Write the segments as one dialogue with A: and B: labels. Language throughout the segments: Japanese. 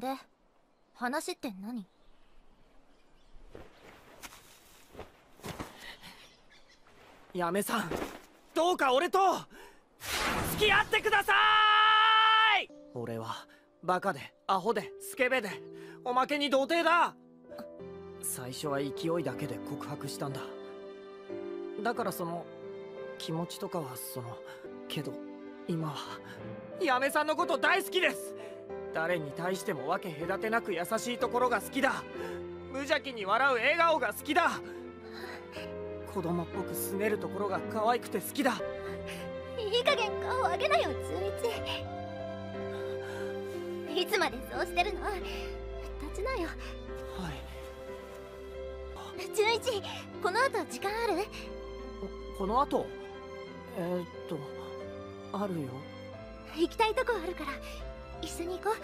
A: で話って何？
B: やめさんどうか俺と付き合ってください！俺はバカでアホでスケベでおまけに童貞だ！最初は勢いだけで告白したんだ。だからその気持ちとかはそのけど今はやめさんのこと大好きです！誰に対しても分け隔てなく優しいところが好きだ。無邪気に笑う笑顔が好きだ。子供っぽくすねるところが可愛くて好きだ。
A: いい加減顔上げなよ通一いつまでそうしてるの？立ちなよ。
B: はい。
A: 中一この後時間ある？
B: この後？えー、っとあるよ。
A: 行きたいとこあるから一緒に行こ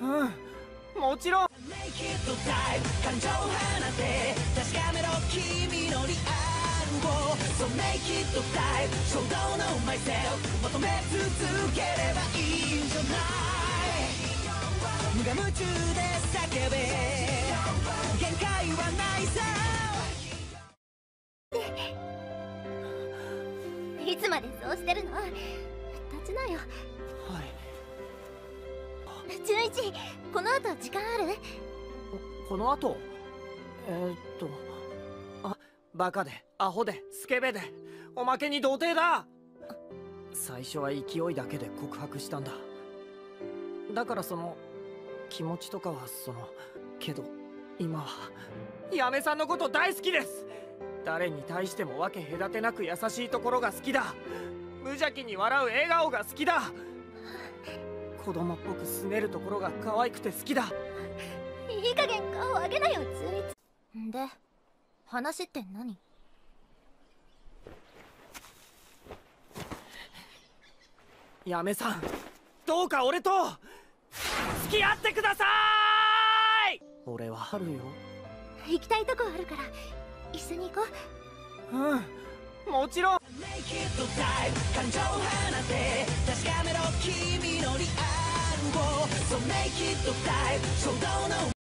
A: う。
B: うん。もちろん。
C: 感情を放て確かめろ君のリアルを So make it time 衝動の myself 求め続ければいいんじゃない無我夢中で叫べ限界はないさ
A: いつまでそうしてるの？立ちなよ。
B: はい
A: 中一この後時間ある？
B: この後？えー、っとあバカでアホでスケベでおまけに童貞だ！最初は勢いだけで告白したんだ。だからその気持ちとかはそのけど今はやめさんのこと大好きです！誰に対しても分け隔てなく優しいところが好きだ！無邪気に笑う笑顔が好きだ！子供っぽくすねるところが可愛くて好きだ。
A: いい加減顔上げなよ通一で話って何？
B: やめさんどうか俺と付き合ってください！俺はあるよ。
A: 行きたいとこあるから一緒に行こう。
B: うんもちろん。
C: 感情を放て確かめろ君 So make it time 衝動の